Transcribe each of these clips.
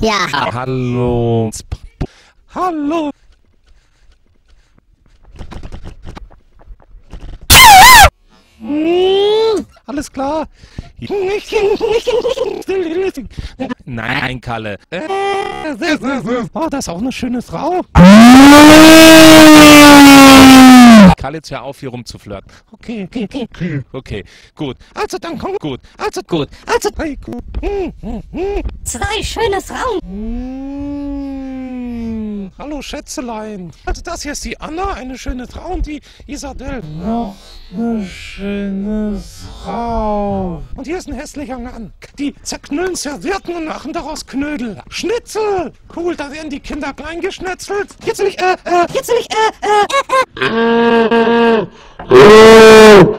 Ja. Hallo. Hallo. Alles klar. Nein, Kalle. Oh, das ist auch eine schöne Frau. Jetzt hör auf, hier rumzuflirten. Okay, okay, okay. Okay, gut. Also dann komm, gut. Also gut. Also, hey, gut. Hm, hm, hm. Zwei schöne Frauen. Hallo Schätzelein. Also das hier ist die Anna, eine schöne Frau und die Isabel. Noch eine schöne Frau. Und hier ist ein hässlicher Mann. Die zerknüllen Servietten und machen daraus Knödel. Schnitzel. Cool, da werden die Kinder klein geschnetzelt. Jetzt will ich, äh, äh, jetzt will ich, äh, äh. Dann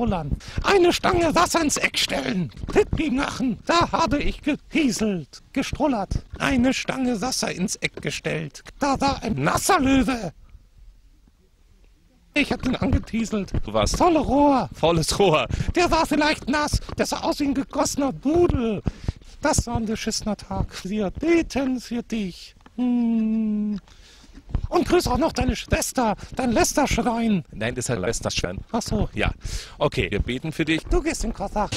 strullern. Eine Stange Wasser ins Eck stellen. Pipi machen. Da habe ich gehieselt, gestrullert. Eine Stange Wasser ins Eck gestellt. Da war ein nasser Löwe. Ich hab den angetieselt. Du warst volle Rohr. Volles Rohr. Der war vielleicht nass. Der sah aus wie ein gegossener Pudel. Das war ein beschissener Tag. Wir beten für dich. Hm. Und grüß auch noch deine Schwester, dein Lästerschwein. Nein, das ist halt Lästerschwein. Ach so, ja. Okay, wir beten für dich. Du gehst in Kossach.